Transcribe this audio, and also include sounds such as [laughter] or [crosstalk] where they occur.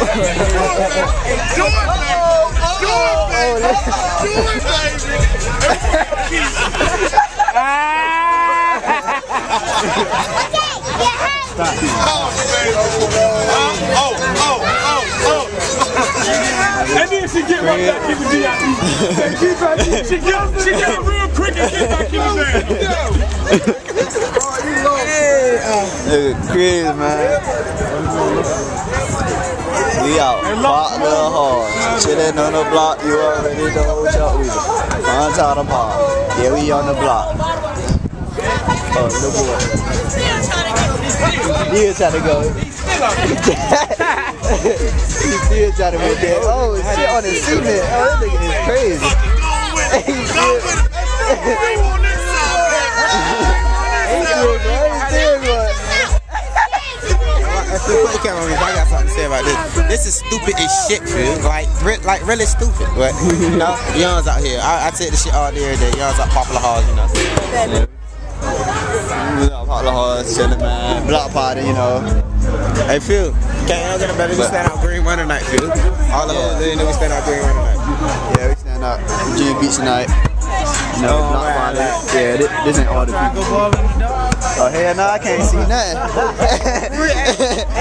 Oh, uh, oh, oh, oh. And then she get right back in the VIP. She get in. She get, get real quick and get back in the Nigga crazy, man. We out. Park the hard. Chillin' on the block. You already know what y'all we do. Montana Park. Yeah, we on the block. Oh, no boy. He is trying to go. [laughs] He still trying to make that. Oh, shit on his cement. Oh, that nigga is crazy. [laughs] He's still, [laughs] he's still going. He's still If you put the camera on me, I got something to say about this. This is stupid as shit, dude. Like, re- like really stupid. But, you know, [laughs] Young's out here. I, I take the shit all day, every day. Young's out Poplar Halls, you know. We was out Park the Horse, chillin', man. Block party, you know. Hey, Phil, can't y'all get a better? We stand out green one tonight, Phil. All the hoes, they know we stand out green one tonight. Yeah, we stand out. Virginia Beach tonight. No, Oh, block man, party. like- Yeah, this, this ain't all the people. Oh, hell no, I can't see nothing. [laughs] [laughs]